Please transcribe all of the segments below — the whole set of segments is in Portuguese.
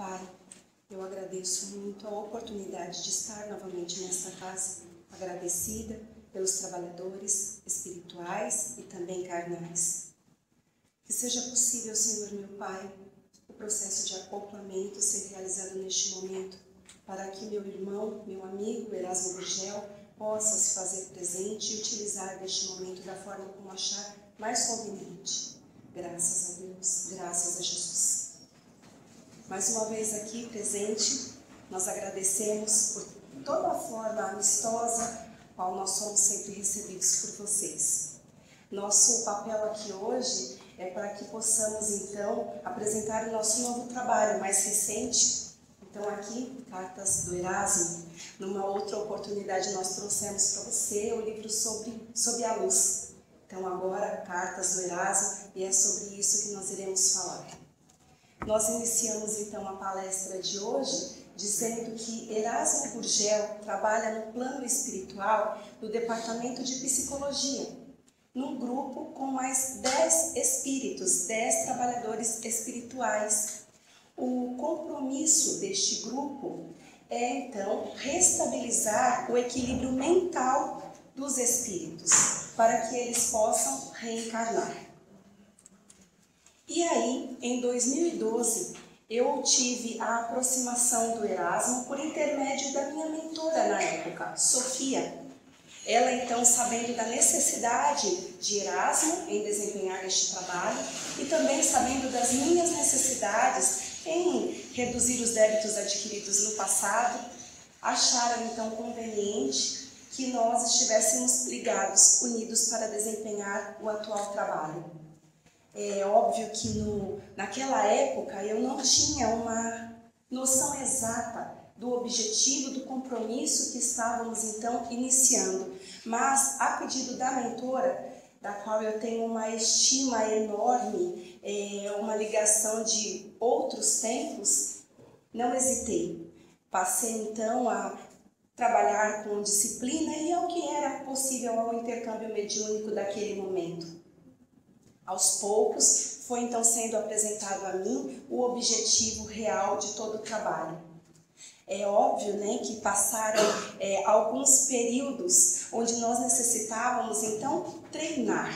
Pai, eu agradeço muito a oportunidade de estar novamente nesta casa, agradecida pelos trabalhadores espirituais e também carnais. Que seja possível, Senhor meu Pai, o processo de acoplamento ser realizado neste momento, para que meu irmão, meu amigo Erasmo Gurgel possa se fazer presente e utilizar deste momento da forma como achar mais conveniente. Graças a Deus, graças a Jesus. Mais uma vez aqui presente, nós agradecemos por toda a forma amistosa qual nós somos sempre recebidos por vocês. Nosso papel aqui hoje é para que possamos então apresentar o nosso novo trabalho mais recente. Então aqui, Cartas do Erasmo. Numa outra oportunidade nós trouxemos para você o livro sobre, sobre a luz. Então agora, Cartas do Erasmo, e é sobre isso que nós iremos falar. Nós iniciamos então a palestra de hoje dizendo que Erasmo Gurgel trabalha no plano espiritual do Departamento de Psicologia, num grupo com mais 10 espíritos, 10 trabalhadores espirituais. O compromisso deste grupo é então restabilizar o equilíbrio mental dos espíritos, para que eles possam reencarnar. E aí, em 2012, eu tive a aproximação do Erasmo por intermédio da minha mentora na época, Sofia. Ela então, sabendo da necessidade de Erasmo em desempenhar este trabalho e também sabendo das minhas necessidades em reduzir os débitos adquiridos no passado, acharam então conveniente que nós estivéssemos ligados, unidos para desempenhar o atual trabalho. É óbvio que no, naquela época eu não tinha uma noção exata do objetivo, do compromisso que estávamos então iniciando, mas a pedido da mentora, da qual eu tenho uma estima enorme, é, uma ligação de outros tempos, não hesitei. Passei então a trabalhar com disciplina e ao que era possível ao intercâmbio mediúnico daquele momento. Aos poucos, foi então sendo apresentado a mim o objetivo real de todo o trabalho. É óbvio né, que passaram é, alguns períodos onde nós necessitávamos então treinar.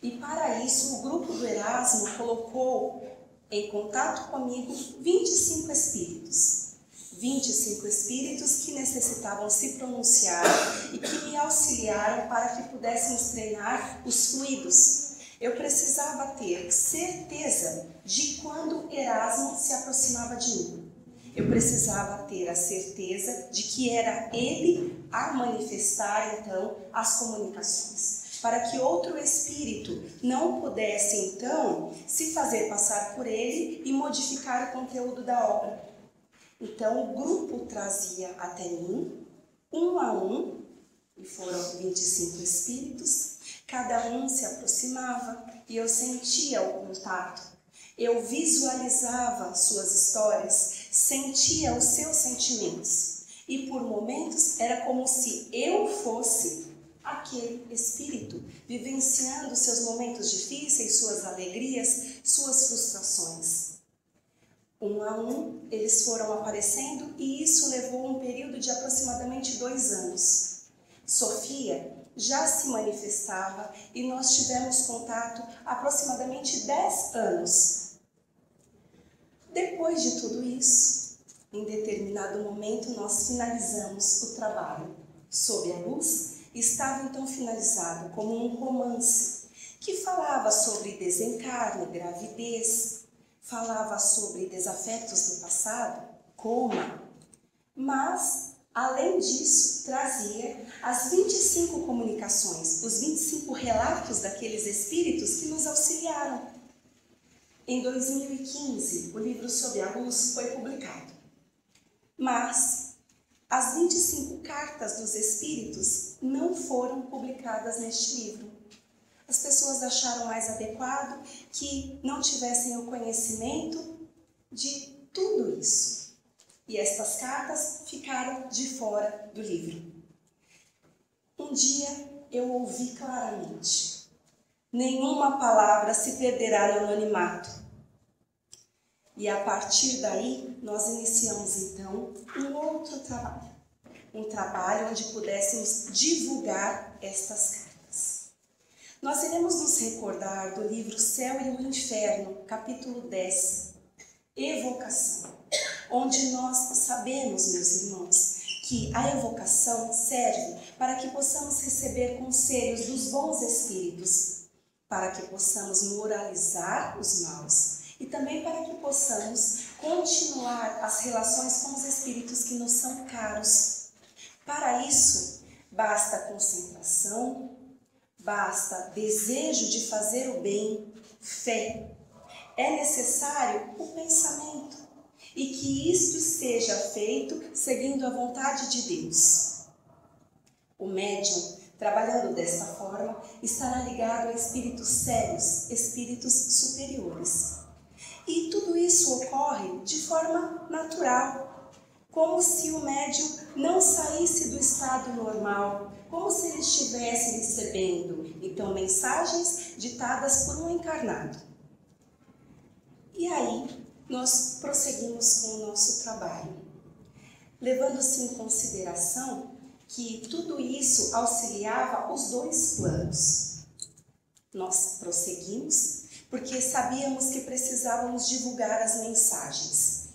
E para isso, o grupo do Erasmo colocou em contato comigo 25 espíritos. 25 espíritos que necessitavam se pronunciar e que me auxiliaram para que pudéssemos treinar os fluidos, eu precisava ter certeza de quando Erasmo se aproximava de mim. Eu precisava ter a certeza de que era ele a manifestar então as comunicações, para que outro espírito não pudesse então se fazer passar por ele e modificar o conteúdo da obra. Então o grupo trazia até mim, um a um, e foram 25 espíritos, Cada um se aproximava e eu sentia o contato. Eu visualizava suas histórias, sentia os seus sentimentos. E por momentos era como se eu fosse aquele espírito, vivenciando seus momentos difíceis, suas alegrias, suas frustrações. Um a um, eles foram aparecendo e isso levou um período de aproximadamente dois anos. Sofia já se manifestava e nós tivemos contato aproximadamente 10 anos. Depois de tudo isso, em determinado momento nós finalizamos o trabalho. Sob a luz, estava então finalizado como um romance que falava sobre desencarne, gravidez, falava sobre desafetos do passado, coma, mas Além disso, trazia as 25 comunicações, os 25 relatos daqueles espíritos que nos auxiliaram. Em 2015, o livro Sob a Luz foi publicado. Mas as 25 cartas dos espíritos não foram publicadas neste livro. As pessoas acharam mais adequado que não tivessem o conhecimento de tudo isso e estas cartas ficaram de fora do livro. Um dia eu ouvi claramente: nenhuma palavra se perderá no anonimato. E a partir daí, nós iniciamos então um outro trabalho. Um trabalho onde pudéssemos divulgar estas cartas. Nós iremos nos recordar do livro Céu e o Inferno, capítulo 10, Evocação, onde nós sabemos, meus irmãos, que a evocação serve para que possamos receber conselhos dos bons espíritos, para que possamos moralizar os maus e também para que possamos continuar as relações com os espíritos que nos são caros. Para isso, basta concentração, basta desejo de fazer o bem, fé. É necessário o pensamento e que isto seja feito seguindo a vontade de Deus. O médium, trabalhando desta forma, estará ligado a espíritos sérios, espíritos superiores. E tudo isso ocorre de forma natural, como se o médium não saísse do estado normal, como se ele estivesse recebendo então mensagens ditadas por um encarnado. E aí nós prosseguimos com o nosso trabalho, levando-se em consideração que tudo isso auxiliava os dois planos. Nós prosseguimos porque sabíamos que precisávamos divulgar as mensagens.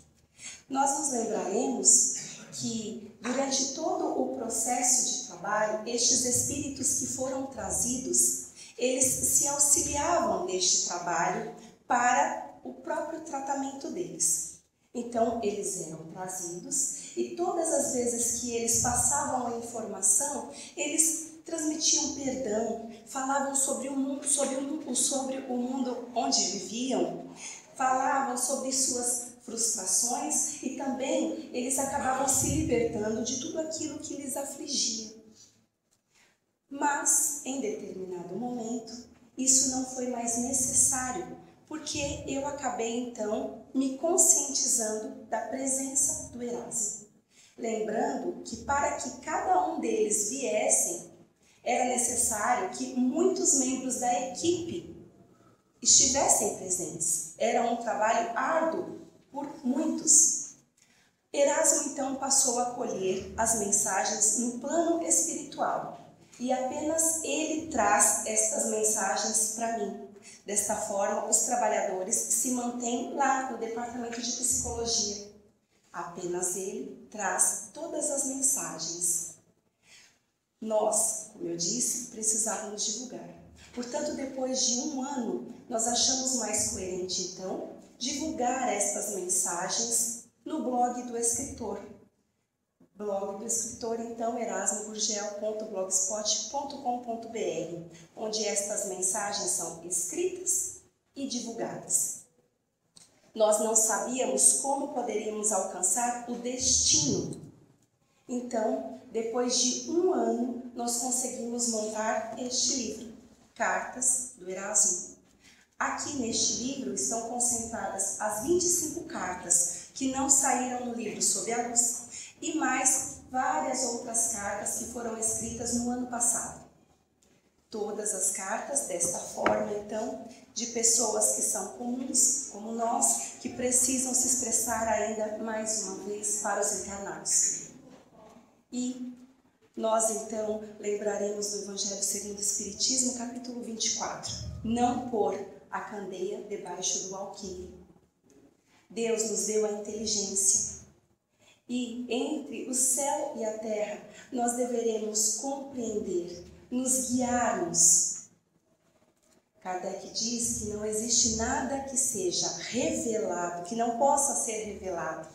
Nós nos lembraremos que durante todo o processo de trabalho, estes espíritos que foram trazidos, eles se auxiliavam neste trabalho para o próprio tratamento deles. Então, eles eram trazidos e todas as vezes que eles passavam a informação, eles transmitiam perdão, falavam sobre o mundo, sobre o, sobre o mundo onde viviam, falavam sobre suas frustrações e também eles acabavam se libertando de tudo aquilo que lhes afligia. Mas, em determinado momento, isso não foi mais necessário, porque eu acabei então me conscientizando da presença do Erasmo. Lembrando que para que cada um deles viessem, era necessário que muitos membros da equipe estivessem presentes. Era um trabalho árduo por muitos. Erasmo então passou a colher as mensagens no plano espiritual e apenas ele traz estas mensagens para mim. Desta forma, os trabalhadores se mantêm lá no departamento de psicologia. Apenas ele traz todas as mensagens. Nós, como eu disse, precisávamos divulgar. Portanto, depois de um ano, nós achamos mais coerente, então, divulgar estas mensagens no blog do escritor. Blog do escritor, então, erasmogurgel.blogspot.com.br, onde estas mensagens são escritas e divulgadas. Nós não sabíamos como poderíamos alcançar o destino. Então, depois de um ano, nós conseguimos montar este livro, Cartas do Erasmo. Aqui neste livro estão concentradas as 25 cartas que não saíram no livro Sob a Luz e mais várias outras cartas que foram escritas no ano passado. Todas as cartas desta forma, então, de pessoas que são comuns, como nós, que precisam se expressar ainda mais uma vez para os encarnados. E nós, então, lembraremos do Evangelho segundo o Espiritismo, capítulo 24. Não pôr a candeia debaixo do alqueire. Deus nos deu a inteligência e entre o céu e a terra nós deveremos compreender, nos guiarmos. Kardec diz que não existe nada que seja revelado, que não possa ser revelado.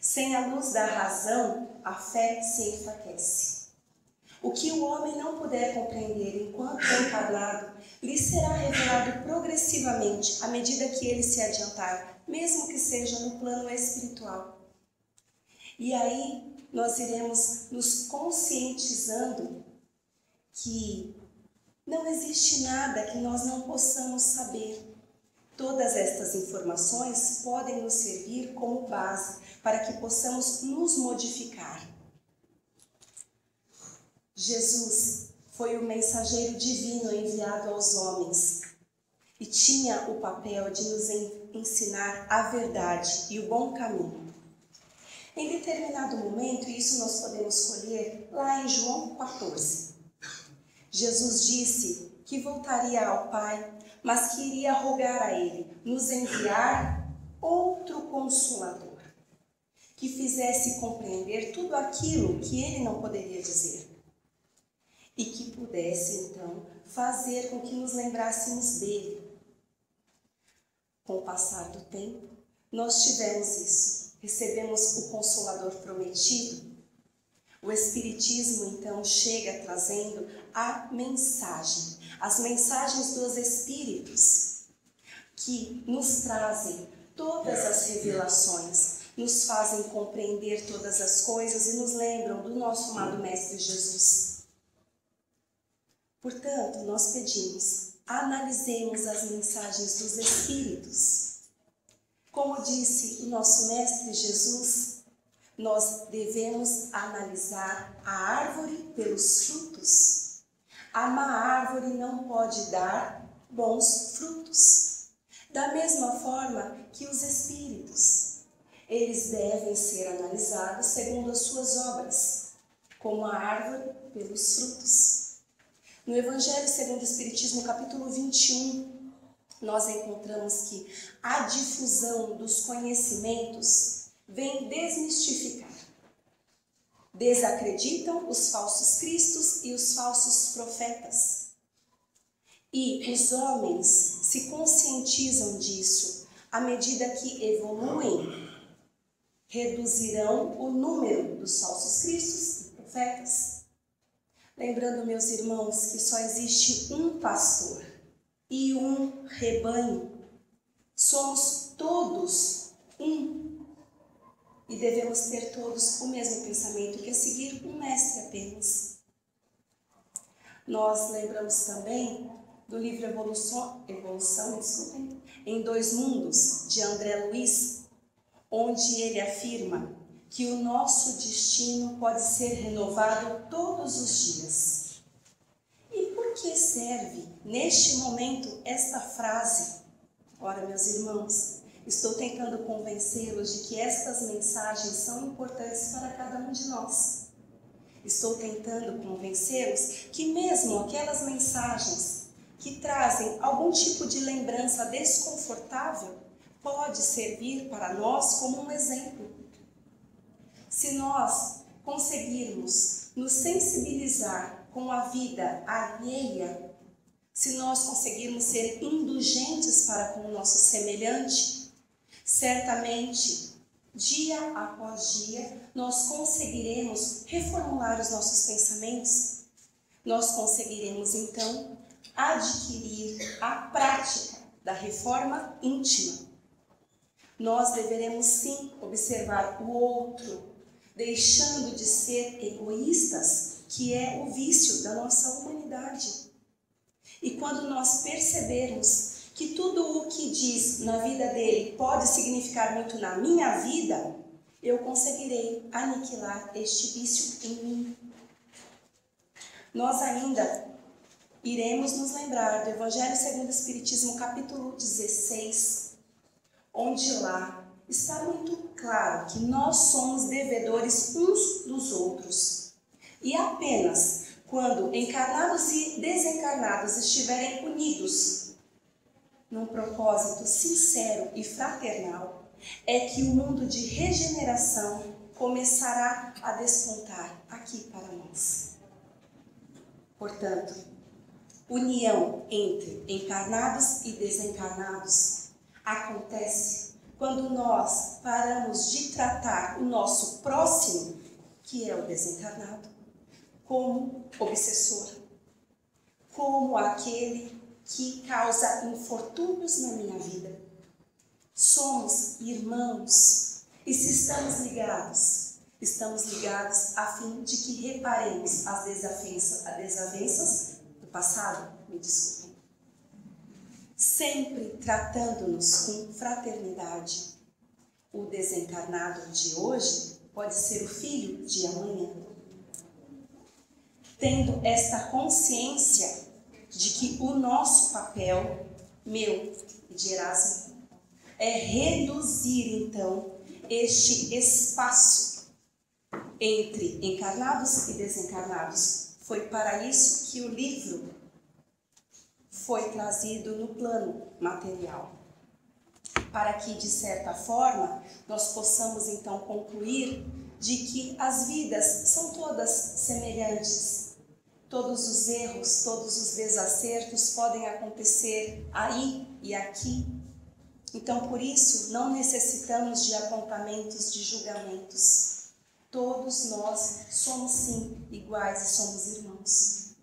Sem a luz da razão, a fé se enfraquece. O que o homem não puder compreender enquanto encarnado, lhe será revelado progressivamente à medida que ele se adiantar, mesmo que seja no plano espiritual. E aí nós iremos nos conscientizando que não existe nada que nós não possamos saber. Todas estas informações podem nos servir como base para que possamos nos modificar. Jesus foi o mensageiro divino enviado aos homens. e tinha o papel de nos ensinar a verdade e o bom caminho. Em determinado momento, isso nós podemos colher lá em João 14. Jesus disse que voltaria ao Pai, mas que iria rogar a Ele nos enviar outro consolador, que fizesse compreender tudo aquilo que Ele não poderia dizer e que pudesse então fazer com que nos lembrássemos dele. Com o passar do tempo, nós tivemos isso, recebemos o Consolador prometido. O Espiritismo então chega trazendo a mensagem, as mensagens dos Espíritos, que nos trazem todas as revelações, nos fazem compreender todas as coisas e nos lembram do nosso amado Mestre Jesus. Portanto, nós pedimos, analisemos as mensagens dos Espíritos. Como disse o nosso Mestre Jesus, nós devemos analisar a árvore pelos frutos. A má árvore não pode dar bons frutos. Da mesma forma que os Espíritos, eles devem ser analisados segundo as suas obras, como a árvore pelos frutos. No Evangelho segundo o Espiritismo, capítulo 21, nós encontramos que a difusão dos conhecimentos vem desmistificar. Desacreditam os falsos cristos e os falsos profetas. E os homens se conscientizam disso à medida que evoluem, reduzirão o número dos falsos cristos e profetas Lembrando, meus irmãos, que só existe um pastor e um rebanho. Somos todos um. E devemos ter todos o mesmo pensamento, que é seguir um mestre apenas. Nós lembramos também do livro Evolução, Evolução em Dois Mundos, de André Luiz, onde ele afirma que o nosso destino pode ser renovado todos os dias. Que serve neste momento esta frase? Ora, meus irmãos, estou tentando convencê-los de que estas mensagens são importantes para cada um de nós. Estou tentando convencê-los que, mesmo aquelas mensagens que trazem algum tipo de lembrança desconfortável, pode servir para nós como um exemplo se nós conseguirmos nos sensibilizar com a vida alheia, se nós conseguirmos ser indulgentes para com o nosso semelhante, certamente, dia após dia, nós conseguiremos reformular os nossos pensamentos, nós conseguiremos então adquirir a prática da reforma íntima. Nós deveremos sim observar o outro deixando de ser egoístas, que é o vício da nossa humanidade. E quando nós percebermos que tudo o que diz na vida dele pode significar muito na minha vida, eu conseguirei aniquilar este vício em mim. Nós ainda iremos nos lembrar do Evangelho segundo o Espiritismo, capítulo 16, onde lá está muito claro que nós somos devedores uns dos outros. E apenas quando encarnados e desencarnados estiverem unidos num propósito sincero e fraternal, é que o mundo de regeneração começará a despontar aqui para nós. Portanto, união entre encarnados e desencarnados acontece quando nós paramos de tratar o nosso próximo, que é o desencarnado, como obsessor, como aquele que causa infortúnios na minha vida. Somos irmãos e se estamos ligados, estamos ligados a fim de que reparemos as desavenças, as desavenças do passado. Me desculpe sempre tratando-nos com fraternidade. O desencarnado de hoje pode ser o filho de amanhã. Tendo esta consciência de que o nosso papel meu e de Erasmo, é reduzir então este espaço entre encarnados e desencarnados. Foi para isso que o livro foi trazido no plano material. Para que, de certa forma, nós possamos então concluir de que as vidas são todas semelhantes. Todos os erros, todos os desacertos podem acontecer aí e aqui. Então, por isso, não necessitamos de apontamentos, de julgamentos. Todos nós somos sim iguais e somos irmãos.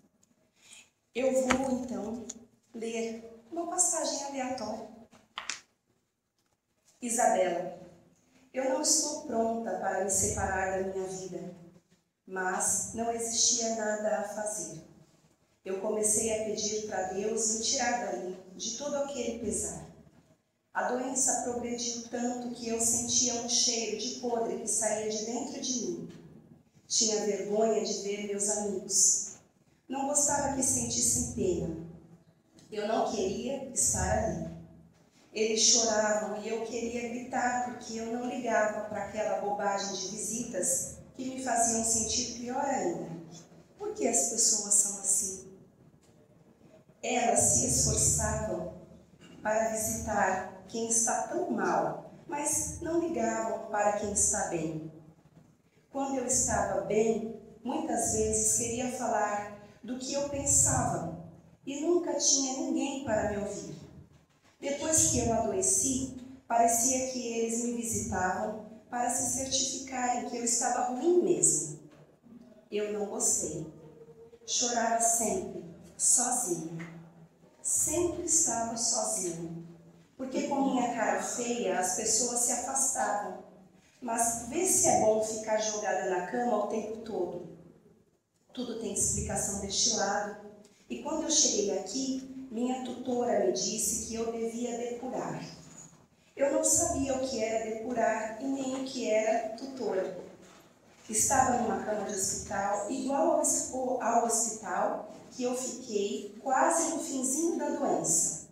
Eu vou então ler uma passagem aleatória. Isabela, eu não estou pronta para me separar da minha vida, mas não existia nada a fazer. Eu comecei a pedir para Deus me tirar dali, de todo aquele pesar. A doença progrediu tanto que eu sentia um cheiro de podre que saía de dentro de mim. Tinha vergonha de ver meus amigos. Não gostava que sentissem pena. Eu não queria estar ali. Eles choravam e eu queria gritar porque eu não ligava para aquela bobagem de visitas que me faziam sentir pior ainda. Por que as pessoas são assim? Elas se esforçavam para visitar quem está tão mal, mas não ligavam para quem está bem. Quando eu estava bem, muitas vezes queria falar do que eu pensava e nunca tinha ninguém para me ouvir. Depois que eu adoeci, parecia que eles me visitavam para se certificarem que eu estava ruim mesmo. Eu não gostei. Chorava sempre, sozinha. Sempre estava sozinha. Porque com minha cara feia as pessoas se afastavam. Mas vê se é bom ficar jogada na cama o tempo todo. Tudo tem explicação deste lado. E quando eu cheguei aqui, minha tutora me disse que eu devia depurar. Eu não sabia o que era depurar e nem o que era tutora. Estava numa cama de hospital, igual ao, ao hospital que eu fiquei quase no finzinho da doença.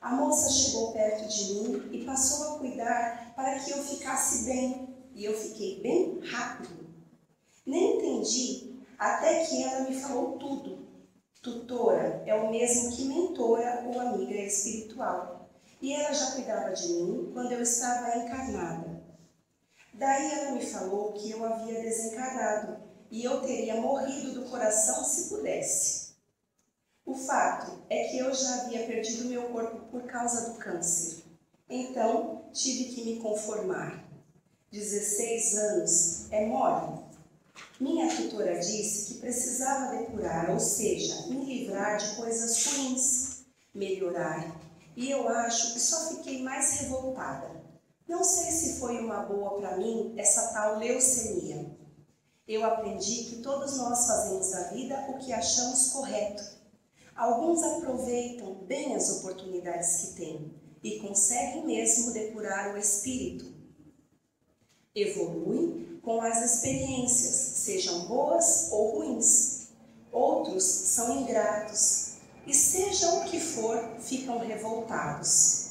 A moça chegou perto de mim e passou a cuidar para que eu ficasse bem, e eu fiquei bem rápido. Nem entendi até que ela me falou tudo Tutora é o mesmo que mentora ou amiga espiritual. E ela já cuidava de mim quando eu estava encarnada. Daí ela me falou que eu havia desencarnado e eu teria morrido do coração se pudesse. O fato é que eu já havia perdido meu corpo por causa do câncer. Então tive que me conformar. 16 anos é mole minha tutora disse que precisava depurar, ou seja, me livrar de coisas ruins, melhorar. E eu acho que só fiquei mais revoltada. Não sei se foi uma boa para mim essa tal leucemia. Eu aprendi que todos nós fazemos da vida o que achamos correto. Alguns aproveitam bem as oportunidades que têm e conseguem mesmo depurar o espírito. Evoluem com as experiências, sejam boas ou ruins. Outros são ingratos e, seja o que for, ficam revoltados.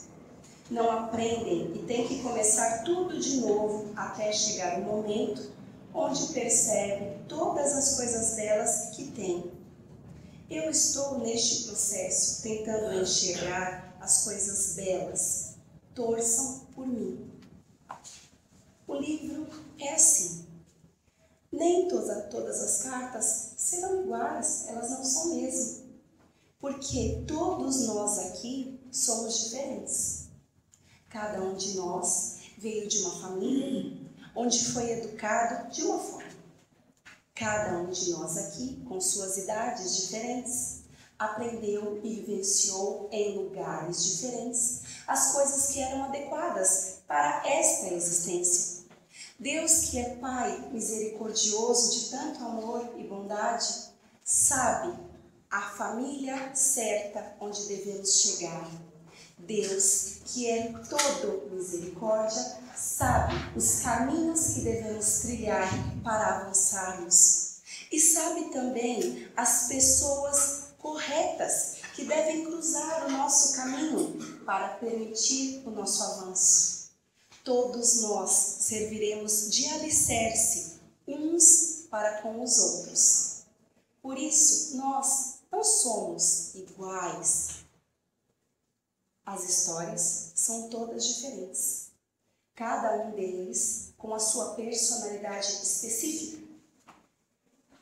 Não aprendem e têm que começar tudo de novo até chegar o momento onde percebem todas as coisas belas que têm. Eu estou neste processo tentando enxergar as coisas belas. Torçam por mim. O livro é assim. Nem todas, todas as cartas serão iguais, elas não são mesmo. Porque todos nós aqui somos diferentes. Cada um de nós veio de uma família onde foi educado de uma forma. Cada um de nós aqui, com suas idades diferentes, aprendeu e vivenciou em lugares diferentes as coisas que eram adequadas para esta existência. Deus, que é Pai misericordioso de tanto amor e bondade, sabe a família certa onde devemos chegar. Deus, que é todo misericórdia, sabe os caminhos que devemos trilhar para avançarmos. E sabe também as pessoas corretas que devem cruzar o nosso caminho para permitir o nosso avanço. Todos nós serviremos de alicerce uns para com os outros. Por isso, nós não somos iguais. As histórias são todas diferentes, cada um deles com a sua personalidade específica.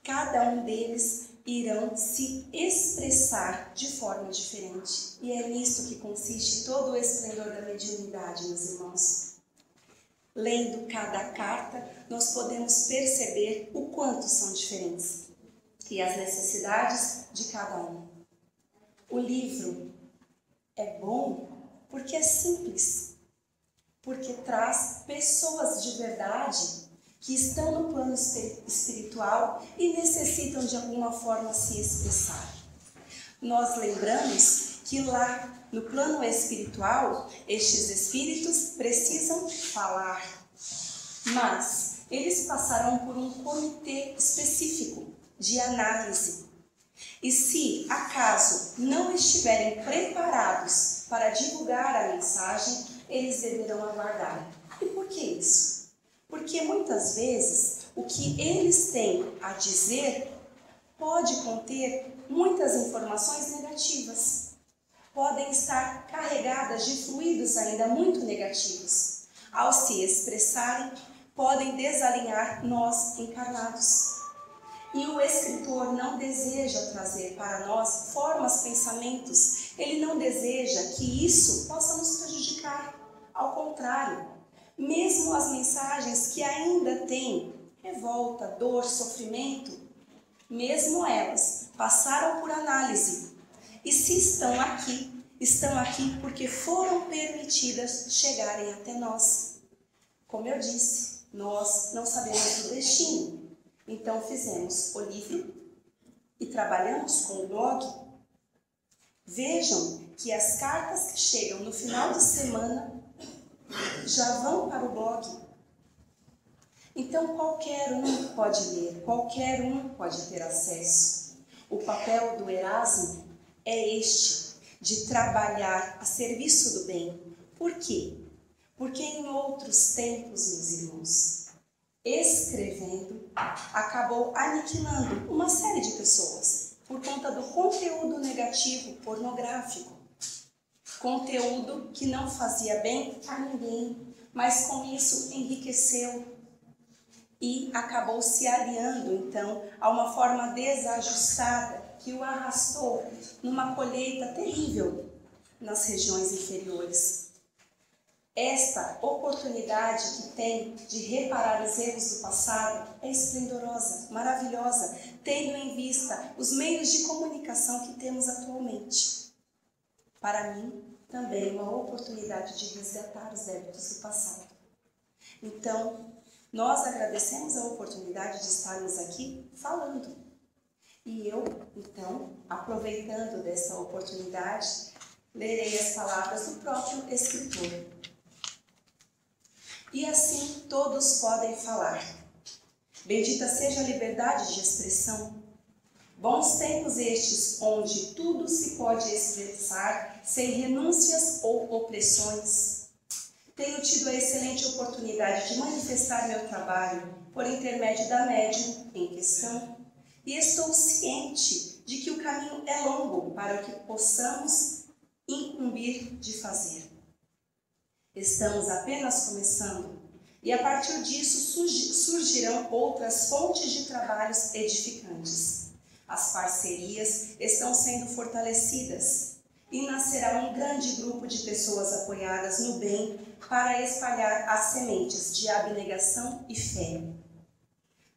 Cada um deles irão se expressar de forma diferente. E é nisso que consiste todo o esplendor da mediunidade, meus irmãos. Lendo cada carta, nós podemos perceber o quanto são diferentes e as necessidades de cada um. O livro é bom porque é simples, porque traz pessoas de verdade que estão no plano espiritual e necessitam de alguma forma se expressar. Nós lembramos que lá no plano espiritual, estes espíritos precisam falar, mas eles passarão por um comitê específico de análise. E se acaso não estiverem preparados para divulgar a mensagem, eles deverão aguardar. E por que isso? Porque muitas vezes o que eles têm a dizer pode conter muitas informações negativas. Podem estar carregadas de fluidos ainda muito negativos. Ao se expressarem, podem desalinhar nós encarnados. E o escritor não deseja trazer para nós formas, pensamentos, ele não deseja que isso possa nos prejudicar. Ao contrário, mesmo as mensagens que ainda têm revolta, dor, sofrimento, mesmo elas passaram por análise. E se estão aqui, estão aqui porque foram permitidas chegarem até nós. Como eu disse, nós não sabemos o destino. Então fizemos o livro e trabalhamos com o blog. Vejam que as cartas que chegam no final de semana já vão para o blog. Então qualquer um pode ler, qualquer um pode ter acesso. O papel do Erasmo é este, de trabalhar a serviço do bem. Por quê? Porque em outros tempos, meus irmãos, escrevendo, acabou aniquilando uma série de pessoas por conta do conteúdo negativo pornográfico conteúdo que não fazia bem a ninguém, mas com isso enriqueceu e acabou se aliando então a uma forma desajustada que o arrastou numa colheita terrível nas regiões inferiores. Esta oportunidade que tem de reparar os erros do passado é esplendorosa, maravilhosa, tendo em vista os meios de comunicação que temos atualmente. Para mim, também uma oportunidade de resgatar os débitos do passado. Então, nós agradecemos a oportunidade de estarmos aqui falando. E eu, então, aproveitando dessa oportunidade, lerei as palavras do próprio escritor. E assim todos podem falar. Bendita seja a liberdade de expressão Bons tempos estes, onde tudo se pode expressar sem renúncias ou opressões. Tenho tido a excelente oportunidade de manifestar meu trabalho por intermédio da médium em questão e estou ciente de que o caminho é longo para o que possamos incumbir de fazer. Estamos apenas começando e a partir disso surgirão outras fontes de trabalhos edificantes. As parcerias estão sendo fortalecidas e nascerá um grande grupo de pessoas apoiadas no bem para espalhar as sementes de abnegação e fé.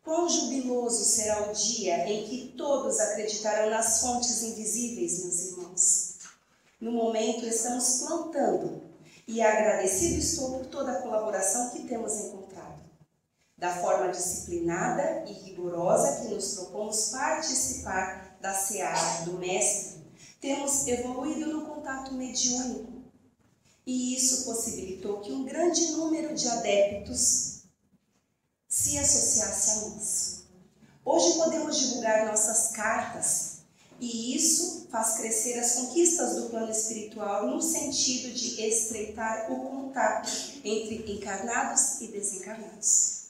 Quão jubiloso será o dia em que todos acreditarão nas fontes invisíveis, meus irmãos. No momento estamos plantando e agradecido estou por toda a colaboração que temos encontrado da forma disciplinada e rigorosa que nos propomos participar da seara do Mestre, temos evoluído no contato mediúnico. E isso possibilitou que um grande número de adeptos se associasse a nós. Hoje podemos divulgar nossas cartas E isso faz crescer as conquistas do plano espiritual no sentido de estreitar o contato entre encarnados e desencarnados.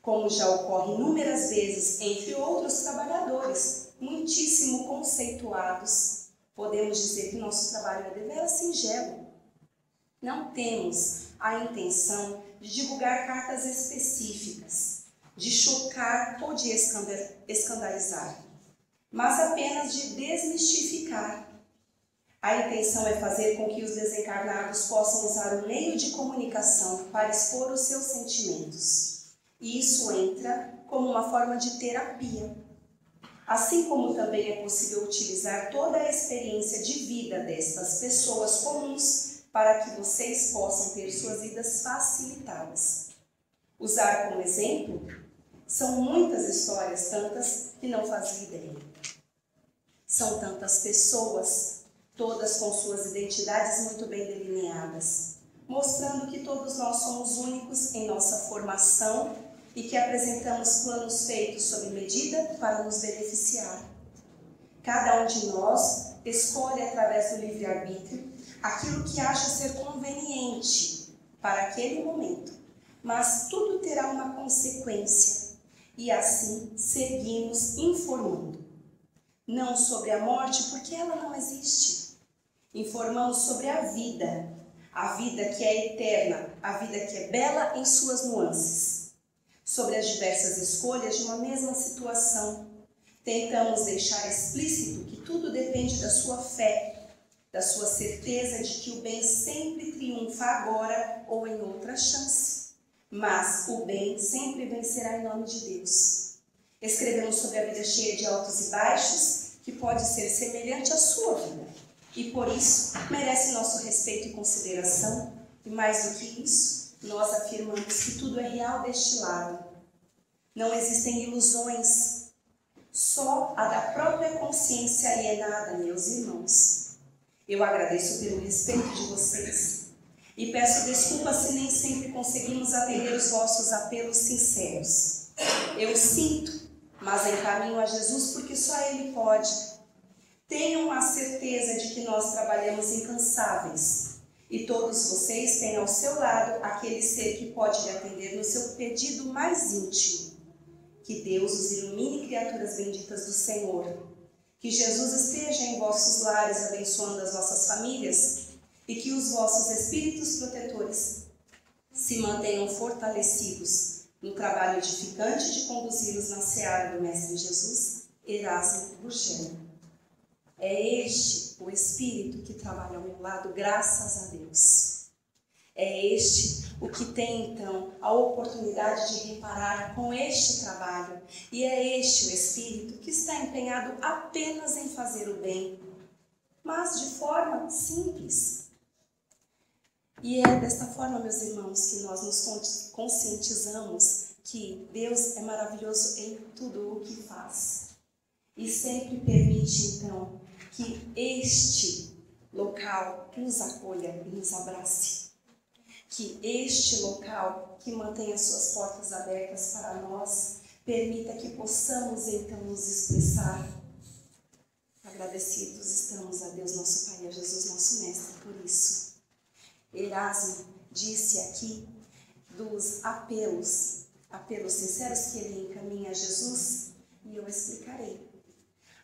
Como já ocorre inúmeras vezes entre outros trabalhadores, muitíssimo conceituados, podemos dizer que nosso trabalho é deveras singelo. Não temos a intenção de divulgar cartas específicas, de chocar ou de escandalizar mas apenas de desmistificar. A intenção é fazer com que os desencarnados possam usar o meio de comunicação para expor os seus sentimentos. E isso entra como uma forma de terapia. Assim como também é possível utilizar toda a experiência de vida destas pessoas comuns para que vocês possam ter suas vidas facilitadas. Usar como exemplo são muitas histórias, tantas que não fazia ideia. São tantas pessoas, todas com suas identidades muito bem delineadas, mostrando que todos nós somos únicos em nossa formação e que apresentamos planos feitos sob medida para nos beneficiar. Cada um de nós escolhe através do livre-arbítrio aquilo que acha ser conveniente para aquele momento, mas tudo terá uma consequência e assim seguimos informando não sobre a morte, porque ela não existe. Informamos sobre a vida, a vida que é eterna, a vida que é bela em suas nuances. Sobre as diversas escolhas de uma mesma situação, tentamos deixar explícito que tudo depende da sua fé, da sua certeza de que o bem sempre triunfa agora ou em outra chance. Mas o bem sempre vencerá em nome de Deus. Escrevemos sobre a vida cheia de altos e baixos, que pode ser semelhante à sua vida. E por isso merece nosso respeito e consideração. E mais do que isso, nós afirmamos que tudo é real deste lado. Não existem ilusões, só a da própria consciência alienada, meus irmãos. Eu agradeço pelo respeito de vocês e peço desculpas se nem sempre conseguimos atender os vossos apelos sinceros. Eu sinto mas encaminho a Jesus porque só Ele pode. Tenham a certeza de que nós trabalhamos incansáveis e todos vocês têm ao seu lado aquele ser que pode lhe atender no seu pedido mais íntimo. Que Deus os ilumine, criaturas benditas do Senhor. Que Jesus esteja em vossos lares, abençoando as vossas famílias e que os vossos espíritos protetores se mantenham fortalecidos no trabalho edificante de conduzi-los na seara do Mestre Jesus, Erasmo Burgeno. É este o Espírito que trabalha ao meu lado, graças a Deus. É este o que tem então a oportunidade de reparar com este trabalho, e é este o Espírito que está empenhado apenas em fazer o bem, mas de forma simples, e é desta forma, meus irmãos, que nós nos conscientizamos que Deus é maravilhoso em tudo o que faz. E sempre permite, então, que este local nos acolha e nos abrace. Que este local que mantenha suas portas abertas para nós permita que possamos então nos expressar. Agradecidos estamos a Deus, nosso Pai, a Jesus, nosso Mestre, por isso. Erasmo disse aqui dos apelos, apelos sinceros que ele encaminha a Jesus, e eu explicarei.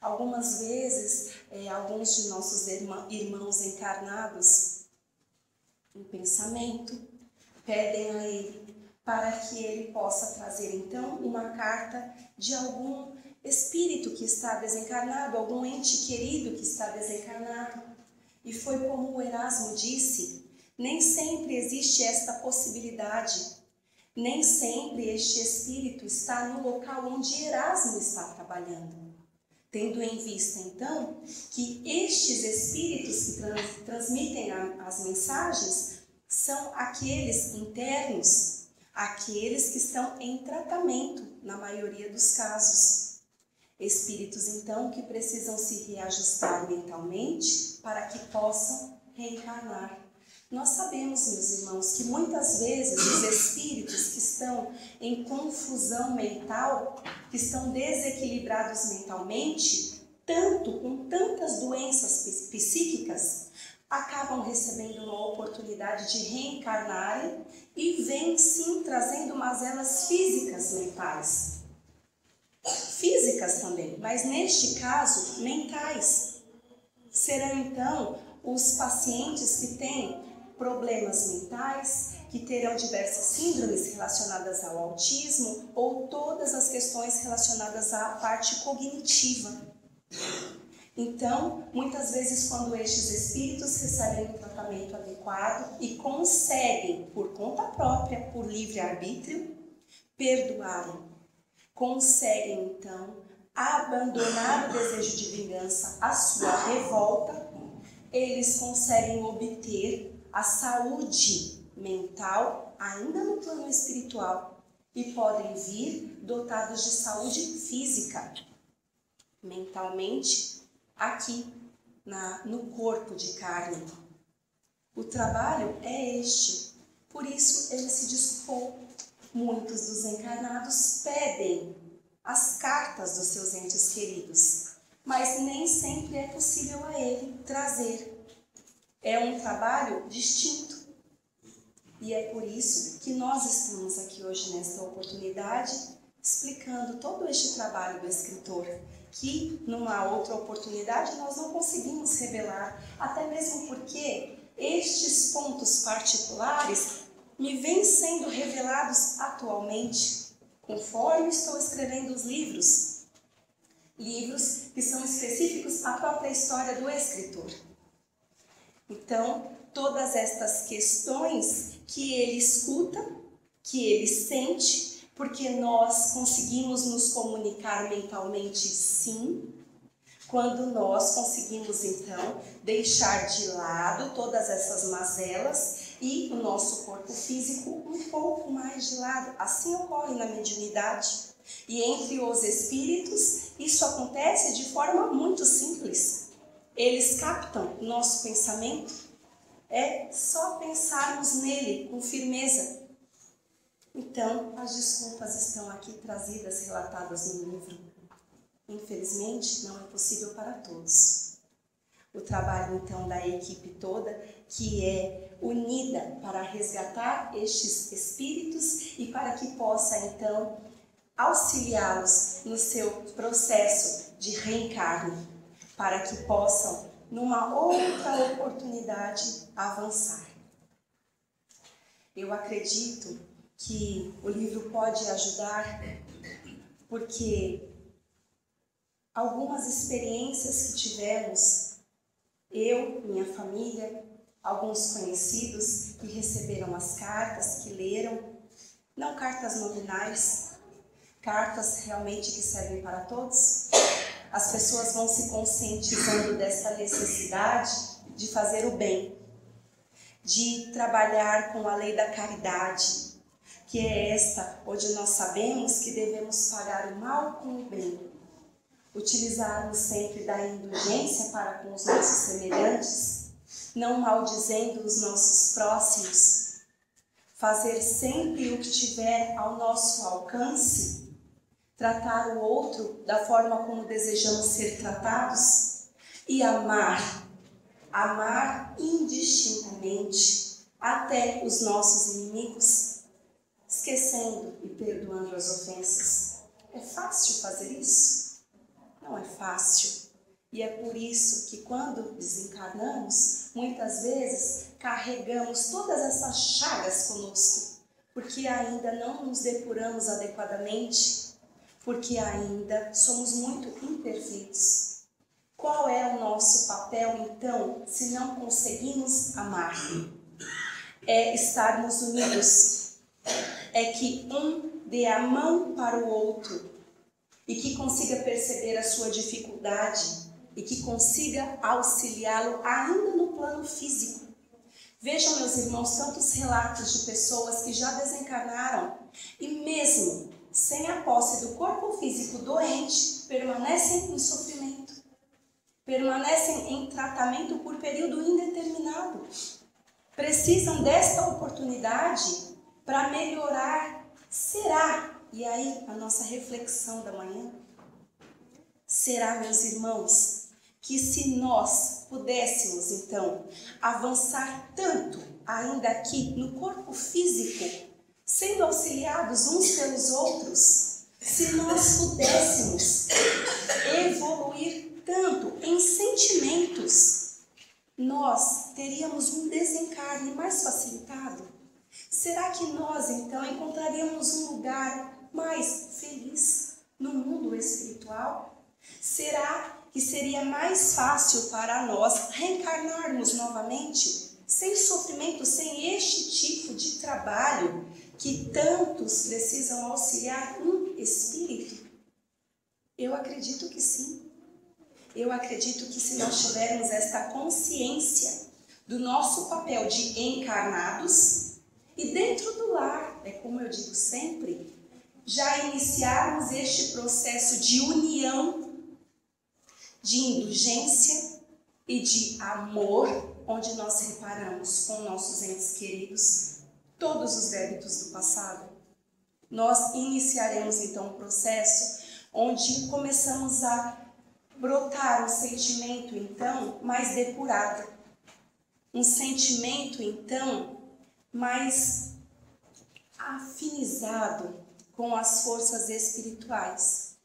Algumas vezes, é, alguns de nossos irmãos encarnados, em pensamento, pedem a ele para que ele possa trazer então uma carta de algum espírito que está desencarnado, algum ente querido que está desencarnado. E foi como o Erasmo disse, nem sempre existe esta possibilidade. Nem sempre este espírito está no local onde Erasmo está trabalhando. Tendo em vista, então, que estes espíritos que trans transmitem a, as mensagens são aqueles internos, aqueles que estão em tratamento, na maioria dos casos. Espíritos, então, que precisam se reajustar mentalmente para que possam reencarnar. Nós sabemos, meus irmãos, que muitas vezes os espíritos que estão em confusão mental, que estão desequilibrados mentalmente, tanto, com tantas doenças psíquicas, acabam recebendo uma oportunidade de reencarnarem e vêm sim trazendo mazelas físicas mentais. Físicas também, mas neste caso, mentais. Serão então os pacientes que têm problemas mentais, que terão diversas síndromes relacionadas ao autismo ou todas as questões relacionadas à parte cognitiva. Então, muitas vezes, quando estes espíritos recebem o tratamento adequado e conseguem, por conta própria, por livre-arbítrio, perdoarem, conseguem então abandonar o desejo de vingança, a sua revolta, eles conseguem obter a saúde mental ainda no plano espiritual e podem vir dotados de saúde física, mentalmente aqui na, no corpo de carne. O trabalho é este, por isso ele se desculpou. Muitos dos encarnados pedem as cartas dos seus entes queridos, mas nem sempre é possível a ele trazer. É um trabalho distinto. E é por isso que nós estamos aqui hoje nesta oportunidade explicando todo este trabalho do escritor que numa outra oportunidade nós não conseguimos revelar, até mesmo porque estes pontos particulares me vêm sendo revelados atualmente, conforme estou escrevendo os livros. Livros que são específicos à própria história do escritor. Então, todas estas questões que ele escuta, que ele sente, porque nós conseguimos nos comunicar mentalmente, sim, quando nós conseguimos então deixar de lado todas essas mazelas e o nosso corpo físico um pouco mais de lado. Assim ocorre na mediunidade. E entre os espíritos, isso acontece de forma muito simples. Eles captam o nosso pensamento. É só pensarmos nele com firmeza então, as desculpas estão aqui trazidas, relatadas no livro. Infelizmente, não é possível para todos. O trabalho, então, da equipe toda, que é unida para resgatar estes espíritos e para que possa, então, auxiliá-los no seu processo de reencarne, para que possam, numa outra oportunidade, avançar. Eu acredito que o livro pode ajudar, porque algumas experiências que tivemos, eu, minha família, alguns conhecidos que receberam as cartas, que leram, não cartas nominais, cartas realmente que servem para todos. As pessoas vão se conscientizando dessa necessidade de fazer o bem, de trabalhar com a lei da caridade, que é esta onde nós sabemos que devemos pagar o mal com o bem, utilizarmos sempre da indulgência para com os nossos semelhantes, não maldizendo os nossos próximos, fazer sempre o que tiver ao nosso alcance, tratar o outro da forma como desejamos ser tratados e amar, amar indistintamente até os nossos inimigos esquecendo e perdoando as ofensas. É fácil fazer isso? Não é fácil. E é por isso que quando desencarnamos, muitas vezes carregamos todas essas chagas conosco, porque ainda não nos depuramos adequadamente, porque ainda somos muito imperfeitos. Qual é o nosso papel então, se não conseguimos amar? É estarmos unidos é que um dê a mão para o outro e que consiga perceber a sua dificuldade e que consiga auxiliá-lo ainda no plano físico. Vejam, meus irmãos, tantos relatos de pessoas que já desencarnaram e, mesmo sem a posse do corpo físico doente, permanecem em sofrimento, permanecem em tratamento por período indeterminado. Precisam desta oportunidade para melhorar? Será? E aí, a nossa reflexão da manhã. Será, meus irmãos, que se nós pudéssemos então avançar tanto ainda aqui no corpo físico, sendo auxiliados uns pelos outros, se nós pudéssemos evoluir tanto em sentimentos, nós teríamos um desencarne mais facilitado? Será que nós então encontraríamos um lugar mais feliz no mundo espiritual? Será que seria mais fácil para nós reencarnarmos novamente, sem sofrimento, sem este tipo de trabalho que tantos precisam auxiliar um espírito? Eu acredito que sim. Eu acredito que se nós tivermos esta consciência do nosso papel de encarnados e dentro do lar, é como eu digo sempre, já iniciarmos este processo de união de indulgência e de amor, onde nós reparamos com nossos entes queridos todos os débitos do passado. Nós iniciaremos então um processo onde começamos a brotar um sentimento então mais depurado, um sentimento então mais afinizado com as forças espirituais.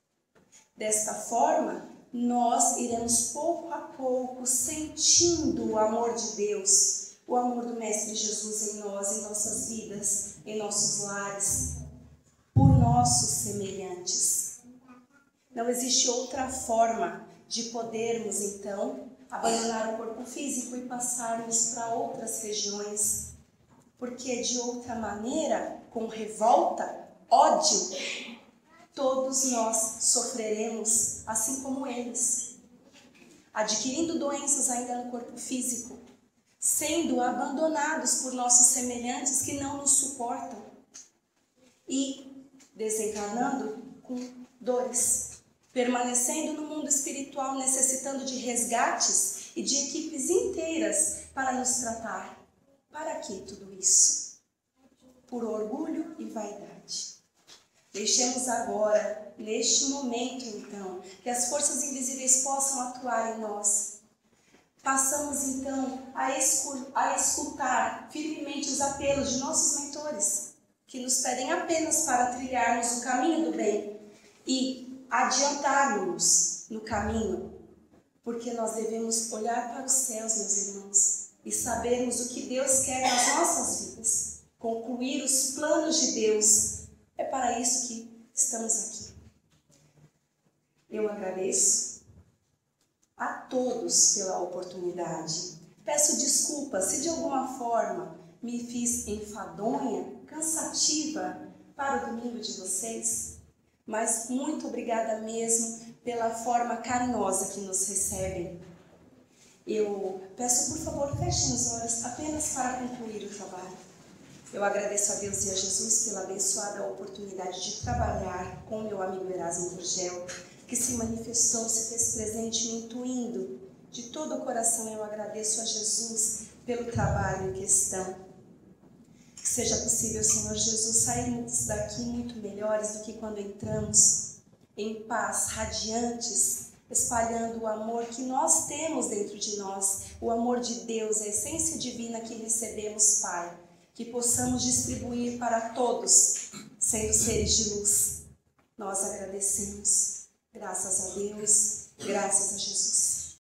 Desta forma, nós iremos pouco a pouco sentindo o amor de Deus, o amor do Mestre Jesus em nós, em nossas vidas, em nossos lares, por nossos semelhantes. Não existe outra forma de podermos então abandonar o corpo físico e passarmos para outras regiões, porque de outra maneira, com revolta, ódio, todos nós sofreremos assim como eles, adquirindo doenças ainda no corpo físico, sendo abandonados por nossos semelhantes que não nos suportam e desencarnando com dores, permanecendo no mundo espiritual necessitando de resgates e de equipes inteiras para nos tratar. Para que tudo isso? Por orgulho e vaidade. Deixemos agora, neste momento então, que as forças invisíveis possam atuar em nós. Passamos então a, a escutar firmemente os apelos de nossos mentores, que nos pedem apenas para trilharmos o caminho do bem e adiantarmos no caminho, porque nós devemos olhar para os céus, meus irmãos, e sabermos o que Deus quer nas nossas vidas, concluir os planos de Deus. É para isso que estamos aqui. Eu agradeço a todos pela oportunidade. Peço desculpas se de alguma forma me fiz enfadonha, cansativa para o domingo de vocês, mas muito obrigada mesmo pela forma carinhosa que nos recebem. Eu peço, por favor, fechem os olhos apenas para concluir o trabalho. Eu agradeço a Deus e a Jesus pela abençoada oportunidade de trabalhar com meu amigo Erasmo Gurgel, que se manifestou, se fez presente, me intuindo. De todo o coração eu agradeço a Jesus pelo trabalho em questão. Que seja possível, Senhor Jesus, sairmos daqui muito melhores do que quando entramos, em paz, radiantes, espalhando o amor que nós temos dentro de nós, o amor de Deus, a essência divina que recebemos, Pai que possamos distribuir para todos, sendo seres de luz. Nós agradecemos. Graças a Deus, graças a Jesus.